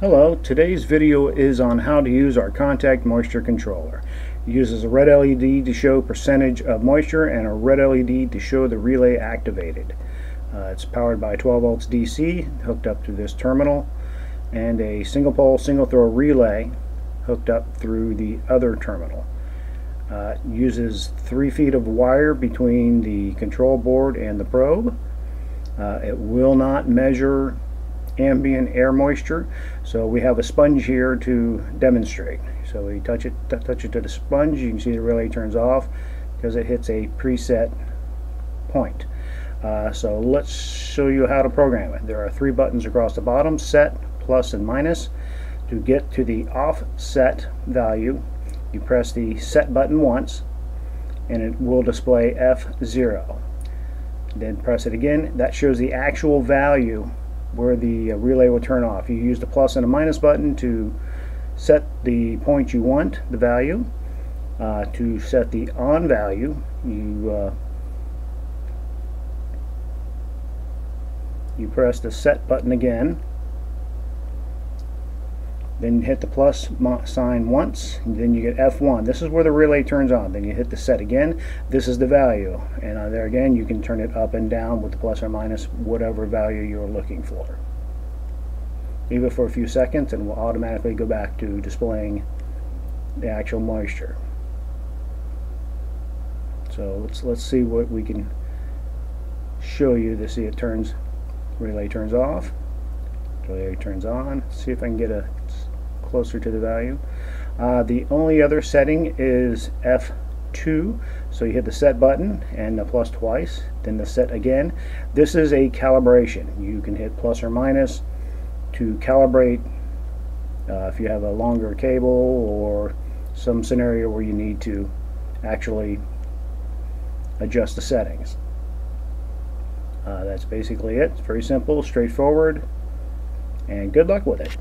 Hello, today's video is on how to use our contact moisture controller. It uses a red LED to show percentage of moisture and a red LED to show the relay activated. Uh, it's powered by 12 volts DC hooked up to this terminal and a single pole single throw relay hooked up through the other terminal. Uh, uses three feet of wire between the control board and the probe. Uh, it will not measure ambient air moisture. So we have a sponge here to demonstrate. So we touch it, touch it to the sponge, you can see the relay turns off because it hits a preset point. Uh, so let's show you how to program it. There are three buttons across the bottom, set, plus, and minus. To get to the offset value, you press the set button once and it will display F0. Then press it again. That shows the actual value where the uh, relay will turn off. You use the plus and a minus button to set the point you want, the value. Uh, to set the on value, you uh, you press the set button again then hit the plus sign once and then you get F1 this is where the relay turns on. Then you hit the set again. This is the value. And uh, there again you can turn it up and down with the plus or minus whatever value you're looking for. Leave it for a few seconds and we'll automatically go back to displaying the actual moisture. So let's let's see what we can show you to see it turns relay turns off relay turns on. See if I can get a closer to the value. Uh, the only other setting is F2 so you hit the set button and the plus twice then the set again. This is a calibration. You can hit plus or minus to calibrate uh, if you have a longer cable or some scenario where you need to actually adjust the settings. Uh, that's basically it. It's very simple straightforward and good luck with it